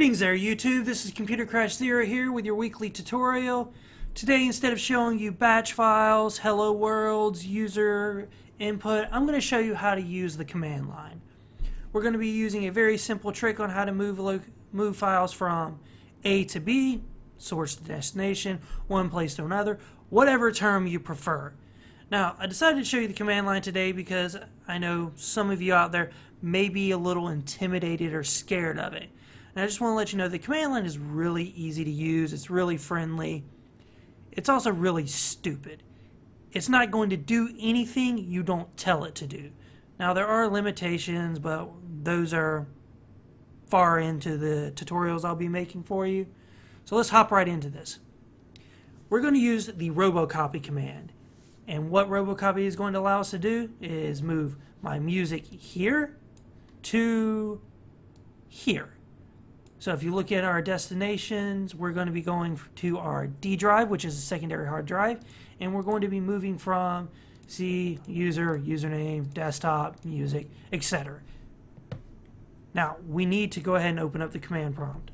Greetings there YouTube, this is Computer Crash Zero here with your weekly tutorial. Today instead of showing you batch files, hello worlds, user input, I'm going to show you how to use the command line. We're going to be using a very simple trick on how to move, move files from A to B, source to destination, one place to another, whatever term you prefer. Now, I decided to show you the command line today because I know some of you out there may be a little intimidated or scared of it. And I just want to let you know the command line is really easy to use. It's really friendly. It's also really stupid. It's not going to do anything you don't tell it to do. Now there are limitations, but those are far into the tutorials I'll be making for you. So let's hop right into this. We're going to use the robocopy command. And what robocopy is going to allow us to do is move my music here to here. So if you look at our destinations, we're going to be going to our D drive, which is a secondary hard drive, and we're going to be moving from C, user, username, desktop, music, etc. Now, we need to go ahead and open up the command prompt.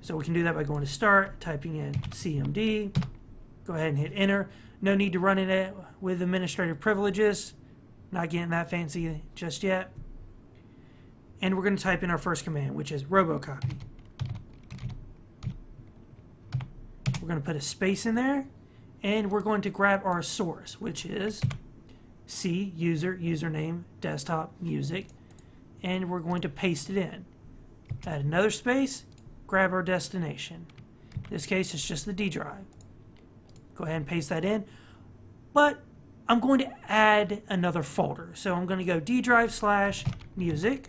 So we can do that by going to start, typing in cmd, go ahead and hit enter. No need to run it with administrative privileges. Not getting that fancy just yet and we're going to type in our first command, which is robocopy. We're going to put a space in there, and we're going to grab our source, which is C, user, username, desktop, music, and we're going to paste it in. Add another space, grab our destination. In this case, it's just the D drive. Go ahead and paste that in, but I'm going to add another folder. So I'm going to go D drive slash music,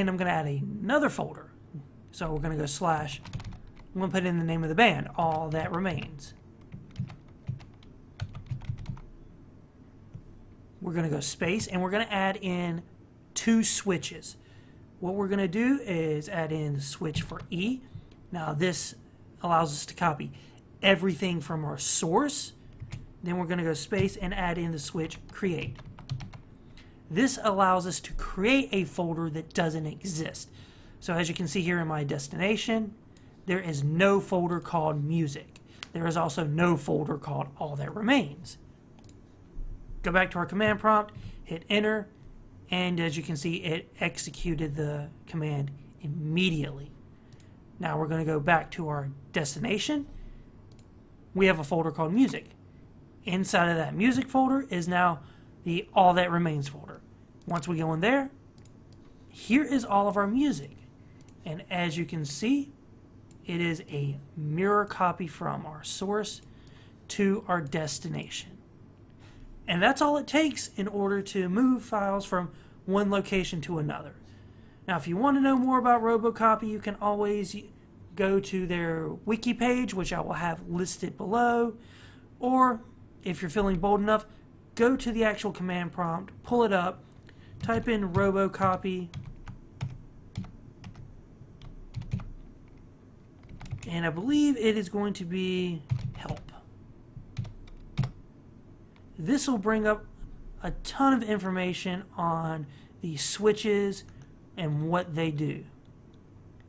and I'm going to add another folder. So we're going to go slash, I'm going to put in the name of the band, All That Remains. We're going to go space, and we're going to add in two switches. What we're going to do is add in the switch for E. Now this allows us to copy everything from our source. Then we're going to go space and add in the switch create. This allows us to create a folder that doesn't exist. So as you can see here in my destination, there is no folder called music. There is also no folder called all that remains. Go back to our command prompt, hit enter, and as you can see, it executed the command immediately. Now we're going to go back to our destination. We have a folder called music. Inside of that music folder is now the all that remains folder. Once we go in there, here is all of our music. And as you can see, it is a mirror copy from our source to our destination. And that's all it takes in order to move files from one location to another. Now, if you want to know more about Robocopy, you can always go to their wiki page, which I will have listed below. Or, if you're feeling bold enough, go to the actual command prompt, pull it up, type in robocopy, and I believe it is going to be help. This will bring up a ton of information on the switches and what they do.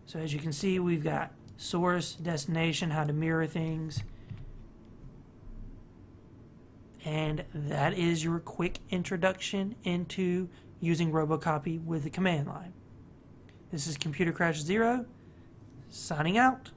So as you can see, we've got source, destination, how to mirror things, and that is your quick introduction into using Robocopy with the command line. This is Computer Crash Zero, signing out.